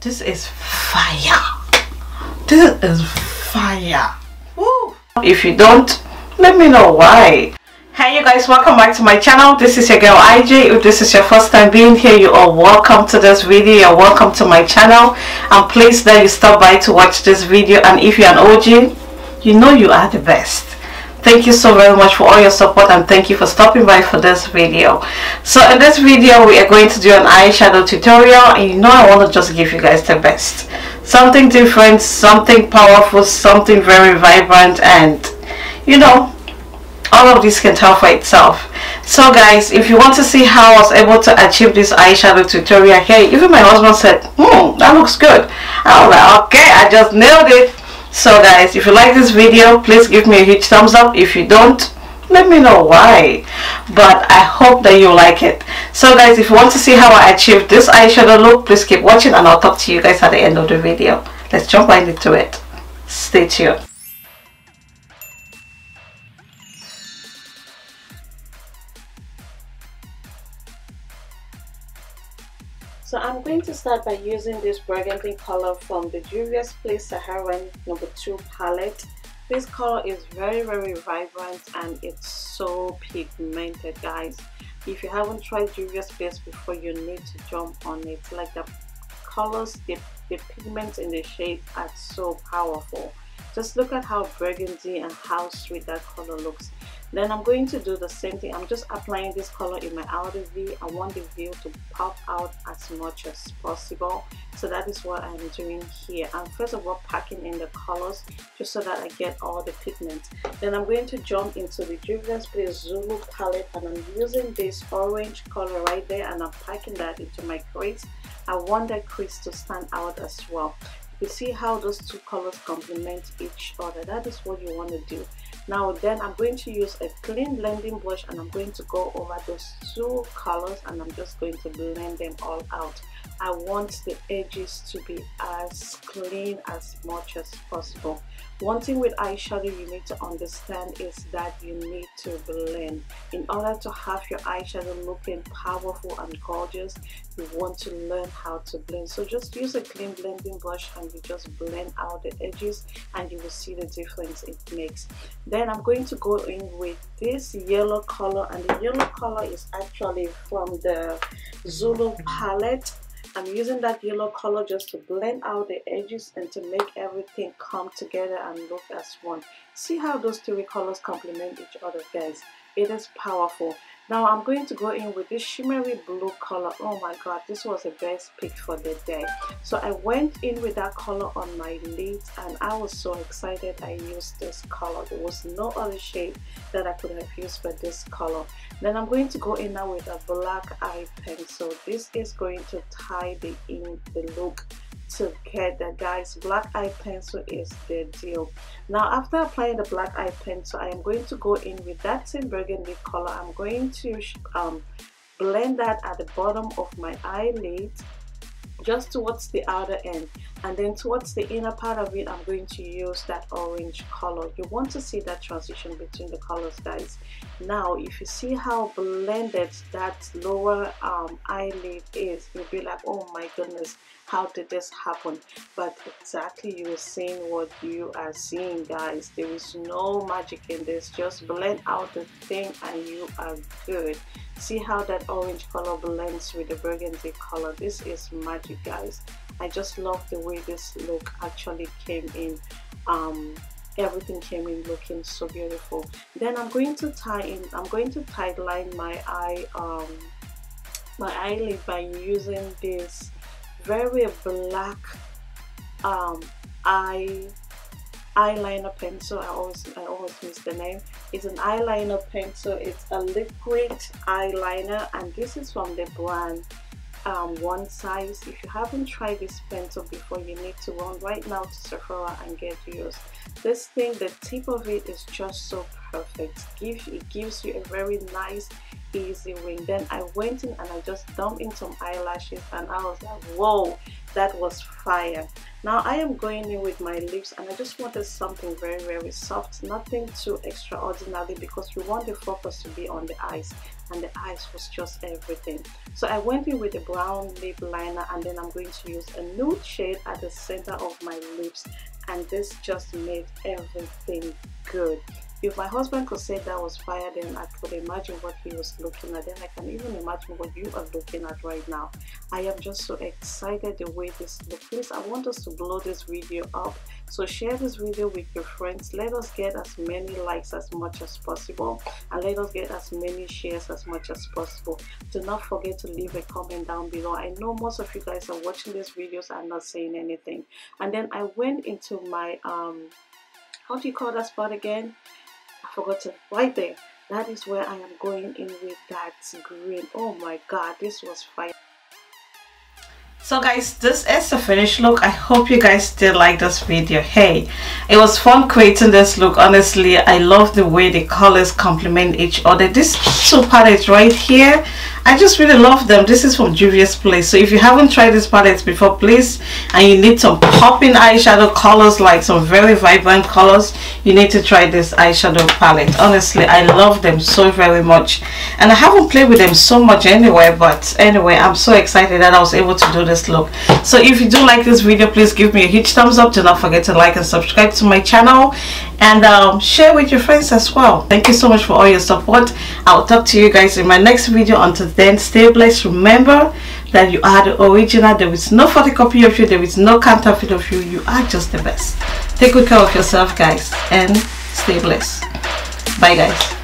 this is fire. This is fire. Woo. if you don't let me know why. Hey you guys welcome back to my channel. This is your girl Ije if this is your first time being here you are welcome to this video. You're welcome to my channel. I'm pleased that you stopped by to watch this video. And if you're an OG you know you are the best thank you so very much for all your support and thank you for stopping by for this video. So in this video we are going to do an eyeshadow tutorial and you know I want to just give you guys the best. Something different something powerful something very vibrant and you know all of this can tell for itself. So guys if you want to see how I was able to achieve this eyeshadow tutorial here even my husband said hmm that looks good. I was like okay I just nailed it so guys if you like this video please give me a huge thumbs up. If you don't let me know why. But I hope that you like it. So guys if you want to see how I achieved this eyeshadow look please keep watching and I'll talk to you guys at the end of the video. Let's jump right into it. Stay tuned So I'm going to start by using this burgundy color from the Juvia's Place Saharan number 2 palette. This color is very very vibrant and it's so pigmented guys. If you haven't tried Juvia's Place before you need to jump on it. Like the colors, the, the pigments in the shade are so powerful. Just look at how burgundy and how sweet that color looks then I'm going to do the same thing. I'm just applying this color in my outer V. I want the view to pop out as much as possible. So that is what I'm doing here. I'm first of all packing in the colors just so that I get all the pigments. Then I'm going to jump into the Juvia's Place Zulu palette and I'm using this orange color right there and I'm packing that into my crease I want that crease to stand out as well. You see how those two colors complement each other? That is what you want to do now then I'm going to use a clean blending brush and I'm going to go over those two colors and I'm just going to blend them all out I want the edges to be as clean as much as possible. One thing with eyeshadow you need to understand is that you need to blend. In order to have your eyeshadow looking powerful and gorgeous you want to learn how to blend. So just use a clean blending brush and you just blend out the edges and you will see the difference it makes. Then I'm going to go in with this yellow color and the yellow color is actually from the Zulu palette I'm using that yellow color just to blend out the edges and to make everything come together and look as one. See how those three colors complement each other guys. It is powerful. Now I'm going to go in with this shimmery blue color. Oh my god, this was the best pick for the day. So I went in with that color on my lids and I was so excited I used this color. There was no other shade that I could have used for this color. Then I'm going to go in now with a black eye pencil. This is going to tie the in the look together guys black eye pencil is the deal. Now after applying the black eye pencil i am going to go in with that same burgundy color. I'm going to um, blend that at the bottom of my eyelid just towards the outer end and then towards the inner part of it I'm going to use that orange color. You want to see that transition between the colors guys. Now if you see how blended that lower um, eyelid is you'll be like oh my goodness how did this happen? But exactly you are seeing what you are seeing guys. There is no magic in this. Just blend out the thing and you are good. See how that orange color blends with the burgundy color? This is magic guys I just love the way this look actually came in. Um, everything came in looking so beautiful. Then I'm going to tie in I'm going to tight line my eye um, my eyelid by using this very black um, eye eyeliner pencil I always I always miss the name. It's an eyeliner pencil it's a liquid eyeliner and this is from the brand um, one size. If you haven't tried this pencil before you need to run right now to Sephora and get yours. This thing the tip of it is just so perfect. Give it gives you a very nice easy wing then I went in and I just dumped in some eyelashes and I was like whoa that was fire. Now I am going in with my lips and I just wanted something very very soft nothing too extraordinary because we want the focus to be on the eyes and the eyes was just everything. So I went in with a brown lip liner and then I'm going to use a nude shade at the center of my lips and this just made everything good if my husband could say that was fire then I could imagine what he was looking at. Then I can even imagine what you are looking at right now. I am just so excited the way this looks. Please I want us to blow this video up. So share this video with your friends. Let us get as many likes as much as possible and let us get as many shares as much as possible. Do not forget to leave a comment down below. I know most of you guys are watching these videos and not saying anything. And then I went into my um how do you call that spot again forgot to right there that is where I am going in with that green oh my god this was fire. So guys this is the finished look. I hope you guys did like this video. Hey it was fun creating this look. Honestly i love the way the colors complement each other. This two palettes right here I just really love them. This is from Juvia's Place. So if you haven't tried this palette before, please, and you need some popping eyeshadow colors, like some very vibrant colors, you need to try this eyeshadow palette. Honestly, I love them so very much. And I haven't played with them so much anyway, but anyway, I'm so excited that I was able to do this look. So if you do like this video, please give me a huge thumbs up. Do not forget to like and subscribe to my channel and um, share with your friends as well. Thank you so much for all your support. I'll talk to you guys in my next video. Until then stay blessed. Remember that you are the original. There is no photocopy of you. There is no counterfeit of you. You are just the best. Take good care of yourself guys and stay blessed. Bye guys